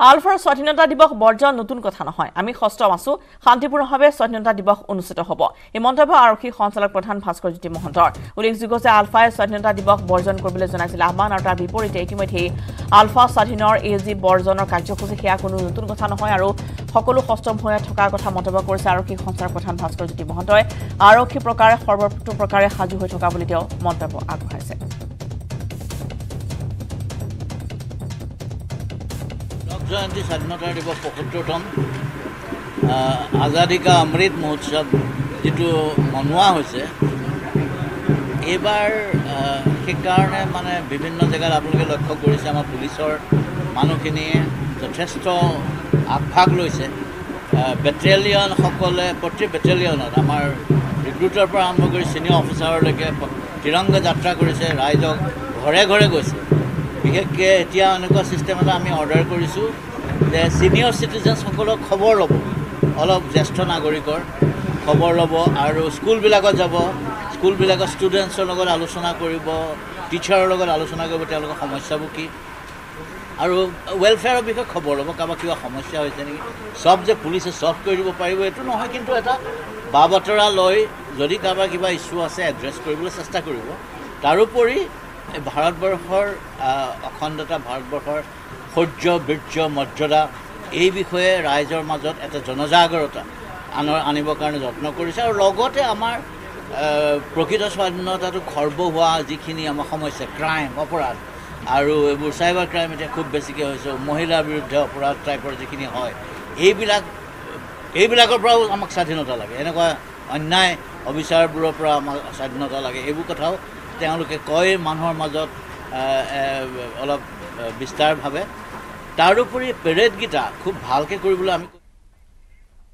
আলফাৰ স্বাধীনতা দিৱস বৰ্জন নতুন কথা নহয়। আমি সষ্টম আছো শান্তিপূৰ্ণভাৱে স্বাধীনতা দিৱস অনুষ্ঠিত হ'ব। এই মন্তব্য আৰক্ষী সঞ্চালক প্ৰধান ভাস্কৰ জ্যোতি মহন্তৰ। উল্লেখযোগ্য যে আলফাই স্বাধীনতা দিৱস বৰ্জন কৰিবলৈ জনাইছিল আহ্বান আৰু তাৰ বিপৰীতে ইতিমধ্যেই আলফা স্বাধীনৰ এই যি বৰ্জনৰ কাৰ্যসূচী সেয়া কোনো নতুন কথা নহয় আৰু সকলো সষ্টম হৈ থকাৰ কথা মন্তব্য কৰিছে আৰক্ষী সঞ্চালক প্ৰধান ভাস্কৰ জ্যোতি মহন্তই। আৰক্ষী প্ৰকাৰে সৰ্বতো প্ৰকাৰে সাজু হৈ থকা বুলি তেওঁ মন্তব্য আগবঢ়াইছে। জয়ন্তী স্বাধীনতা দিৱস পঁয়সত্তৰতম আজাদী কা অমৃত মহোৎসৱ যিটো মনোৱা হৈছে এইবাৰ সেইকাৰণে মানে বিভিন্ন জেগাত আপোনালোকে লক্ষ্য কৰিছে আমাৰ পুলিচৰ মানুহখিনিয়ে যথেষ্ট আগভাগ লৈছে। বেটেলিয়নসকলে প্ৰতি বেটেলিয়নত আমাৰ ৰিক্ৰুটৰ পৰা আৰম্ভ কৰি ছিনিয়ৰ অফিচাৰলৈকে তিৰংগা যাত্ৰা কৰিছে ৰাইজক ঘৰে ঘৰে গৈছে। বিশেষকৈ এতিয়া এনেকুৱা ছিষ্টেম এটা আমি অৰ্ডাৰ কৰিছোঁ যে ছিনিয়ৰ চিটিজেনসকলক খবৰ ল'ব। অলপ জ্যেষ্ঠ নাগৰিকৰ খবৰ ল'ব আৰু স্কুলবিলাকত যাব। স্কুলবিলাকৰ ষ্টুডেণ্টছৰ লগত আলোচনা কৰিব টিচাৰৰ লগত আলোচনা কৰিব তেওঁলোকৰ সমস্যাবোৰ কি? আৰু ৱেলফেয়াৰৰ বিষয়ে খবৰ ল'ব কাৰোবাৰ কিবা সমস্যা হৈছে নেকি? চব যে পুলিচে ছল্ভ কৰি দিব পাৰিব এইটো নহয় কিন্তু এটা বা বতৰা লৈ যদি কাৰোবাৰ কিবা ইছ্যু আছে এড্ৰেছ কৰিবলৈ চেষ্টা কৰিব। তাৰোপৰি ভাৰতবৰ্ষৰ অখণ্ডতা ভাৰতবৰ্ষৰ শৌৰ্য বীৰ্য মৰ্যাদা এই বিষয়ে ৰাইজৰ মাজত এটা জনজাগৰতা আনৰ আনিবৰ কাৰণে যত্ন কৰিছে আৰু লগতে আমাৰ প্ৰকৃত স্বাধীনতাটো খৰ্ব হোৱা যিখিনি আমাৰ সমস্যা ক্ৰাইম অপৰাধ আৰু এইবোৰ চাইবাৰ ক্ৰাইম এতিয়া খুব বেছিকৈ হৈছে মহিলাৰ বিৰুদ্ধে অপৰাধ টাইপৰ যিখিনি হয় এইবিলাক এইবিলাকৰ পৰাও আমাক স্বাধীনতা লাগে এনেকুৱা অন্যায় অবিচাৰবোৰৰ পৰা আমাক স্বাধীনতা লাগে এইবোৰ কথাও তেওঁলোকে কয় মানুহৰ মাজত অলপ বিস্তাৰভাৱে। তাৰোপৰি পেৰেডকেইটা খুব ভালকৈ কৰিবলৈ আমি